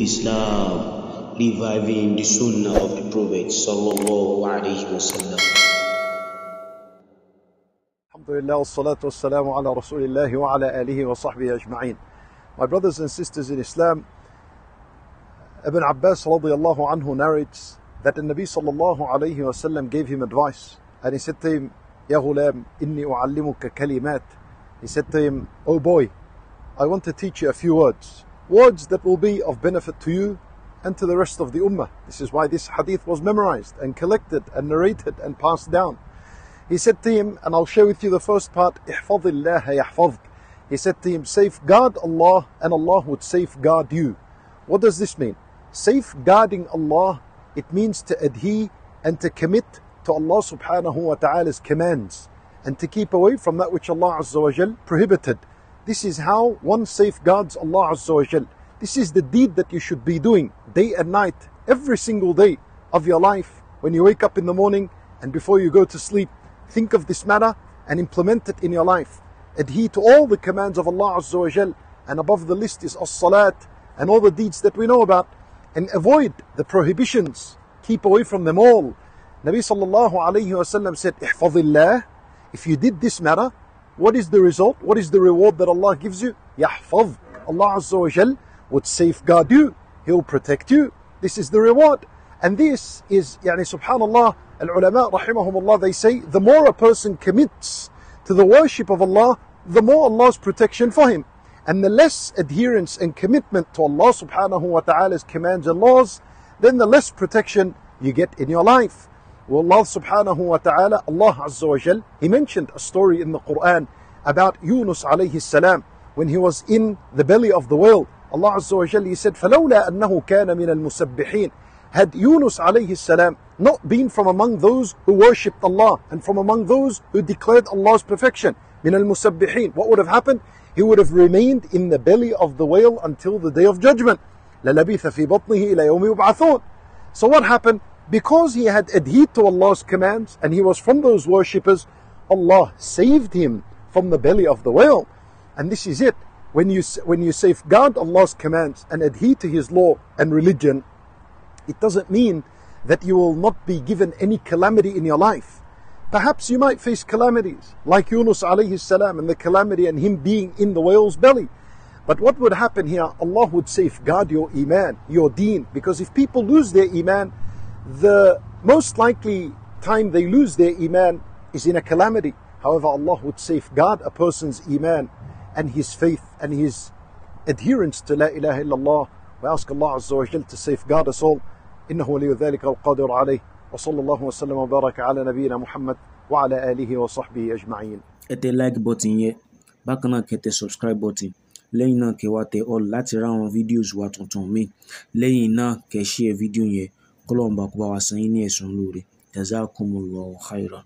Islam, reviving the Sunnah of the Prophet sallallahu alaihi wasallam. Alhamdulillah, salatu wassalamu ala rasulillahi wa ala alihi wa sahbihi ajma'in. My brothers and sisters in Islam, Ibn Abbas radiallahu anhu narrates that the Nabi sallallahu alayhi wasallam gave him advice and he said to him, Ya ghulam, inni u'allimuka kalimat. He said to him, Oh boy, I want to teach you a few words words that will be of benefit to you and to the rest of the ummah. This is why this hadith was memorized and collected and narrated and passed down. He said to him, and I'll share with you the first part, He said to him, safeguard Allah and Allah would safeguard you. What does this mean? Safeguarding Allah, it means to adhere and to commit to Allah subhanahu wa ta'ala's commands and to keep away from that which Allah azza wa prohibited. This is how one safeguards Allah azza wa jal. This is the deed that you should be doing day and night, every single day of your life. When you wake up in the morning and before you go to sleep, think of this matter and implement it in your life. Adhere to all the commands of Allah Azza wa Jal, and above the list is as-salat and all the deeds that we know about, and avoid the prohibitions. Keep away from them all. Nabi sallallahu alayhi wasallam said, "Ihfazillah." If you did this matter, what is the result? What is the reward that Allah gives you? Yahfaz. Allah Azza wa Jal would safeguard you. He'll protect you. This is the reward. And this is, yani subhanallah, al-ulama rahimahumullah, they say, the more a person commits to the worship of Allah, the more Allah's protection for him. And the less adherence and commitment to Allah subhanahu wa ta'ala's commands and laws, then the less protection you get in your life. Well, Allah subhanahu wa ta'ala, Allah azza wa jal, He mentioned a story in the Quran about Yunus alayhi salam when he was in the belly of the whale. Allah azza wa jal, He said, فَلَوْلَا أَنَّهُ كَانَ مِنَ الْمُسَبِّحِينَ Had Yunus alayhi salam not been from among those who worshipped Allah and from among those who declared Allah's perfection, min al-musabbihin, what would have happened? He would have remained in the belly of the whale until the day of judgment. لَلَبِثَ فِي بَطْنِهِ إِلَى يَوْمِ يُبْعَثُونَ So what happened? Because he had adhered to Allah's commands and he was from those worshippers, Allah saved him from the belly of the whale. And this is it. When you, when you safeguard Allah's commands and adhere to His law and religion, it doesn't mean that you will not be given any calamity in your life. Perhaps you might face calamities, like Yunus alayhi salam and the calamity and him being in the whale's belly. But what would happen here? Allah would safeguard your iman, your deen, because if people lose their iman, the most likely time they lose their iman is in a calamity. However, Allah would safeguard a person's iman and his faith and his adherence to La ilaha illallah. We ask Allah Azza wa Jal to safeguard us all. إنه ولي ذلك القادر عليه وصلى الله وسلم وبارك على نبينا محمد وعلى آله وصحبه أجمعين ẹ tẹ like button yẹn bákan náà kẹ́ tẹ subscribe button lẹ́yìn náà kẹ́ wá tẹ all láti ra àwọn videos wa tuntun míì lẹ́yìn náà kẹ́ share video yẹn kọ́lọ́ọ̀bà kó bá wa san yín ní ẹ̀san lóore jazakumullahu khairan.